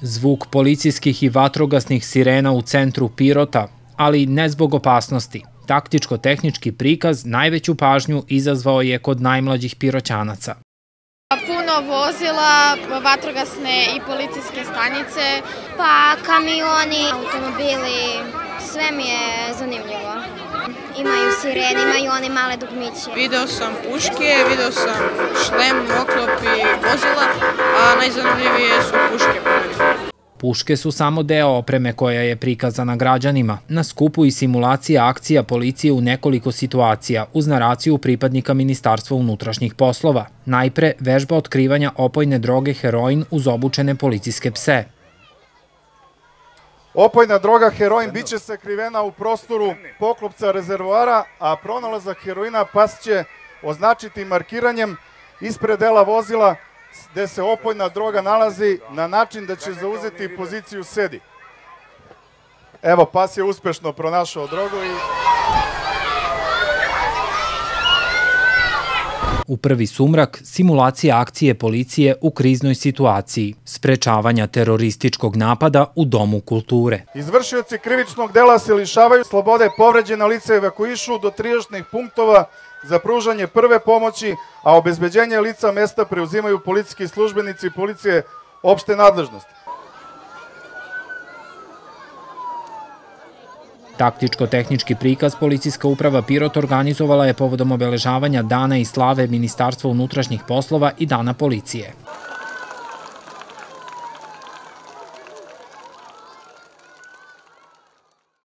Zvuk policijskih i vatrogasnih sirena u centru Pirota, ali ne zbog opasnosti. Taktičko-tehnički prikaz najveću pažnju izazvao je kod najmlađih piroćanaca. Puno vozila, vatrogasne i policijske stanice. Pa kamioni, automobili, sve mi je zanimljivo. Imaju sirene, imaju one male dugmiće. Video sam puške, video sam šlem, oklop i vozila, a najzanimljivije su. Puške su samo deo opreme koja je prikazana građanima. Na skupu i simulacija akcija policije u nekoliko situacija uz naraciju pripadnika Ministarstva unutrašnjih poslova. Najpre vežba otkrivanja opojne droge heroin uz obučene policijske pse. Opojna droga heroin biće sakrivena u prostoru poklopca rezervoara, a pronalazak heroina pas će označiti markiranjem ispred dela vozila gde se opojna droga nalazi na način da će zauzeti poziciju sedi. Evo, pas je uspešno pronašao drogu i... U prvi sumrak simulacija akcije policije u kriznoj situaciji, sprečavanja terorističkog napada u Domu kulture. Izvršioci krivičnog dela se lišavaju slobode povređena lica evakuišu do trijašnjih punktova za pružanje prve pomoći, a obezbeđenje lica mesta preuzimaju policijski službenici policije opšte nadležnosti. Taktičko-tehnički prikaz Policijska uprava Pirot organizovala je povodom obeležavanja Dana i slave Ministarstva unutrašnjih poslova i Dana policije.